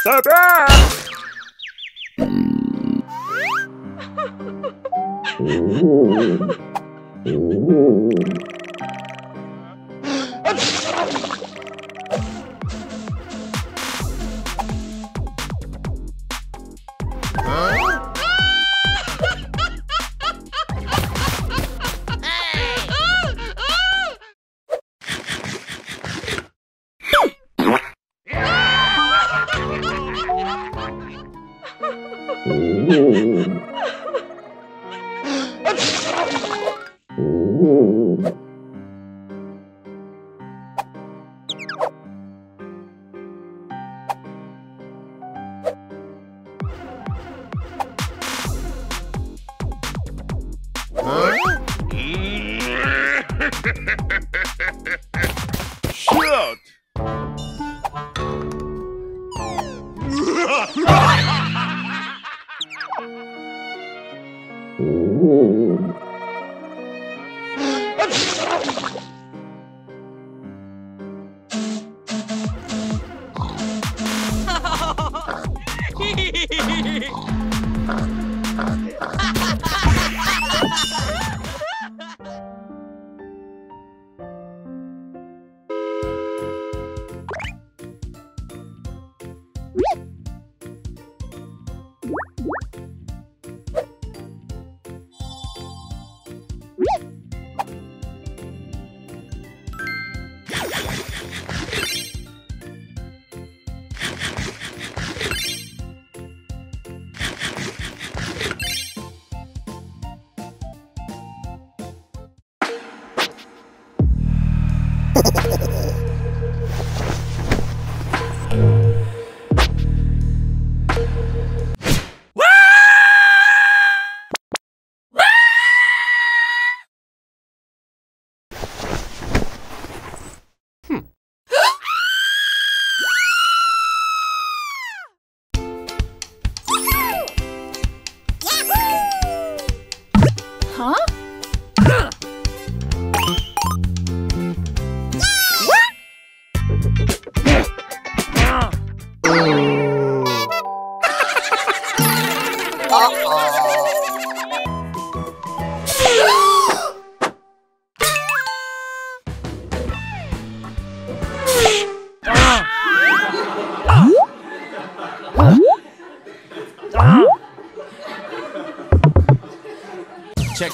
Step back! Mm-hmm. Huh? Check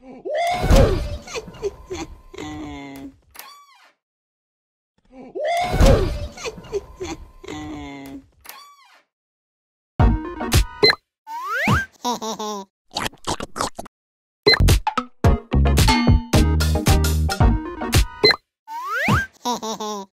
Hehehe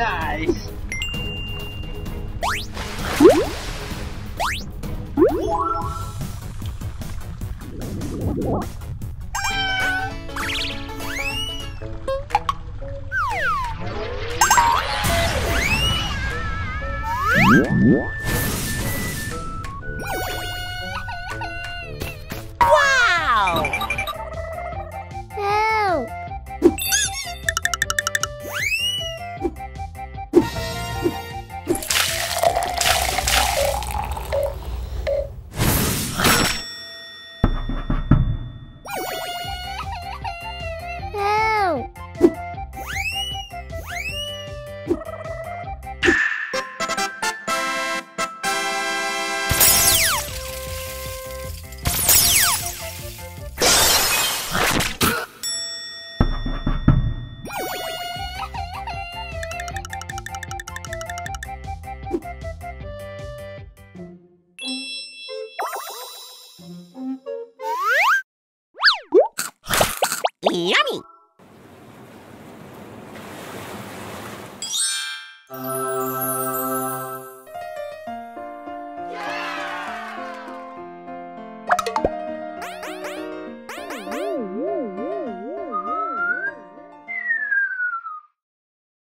nice. やみ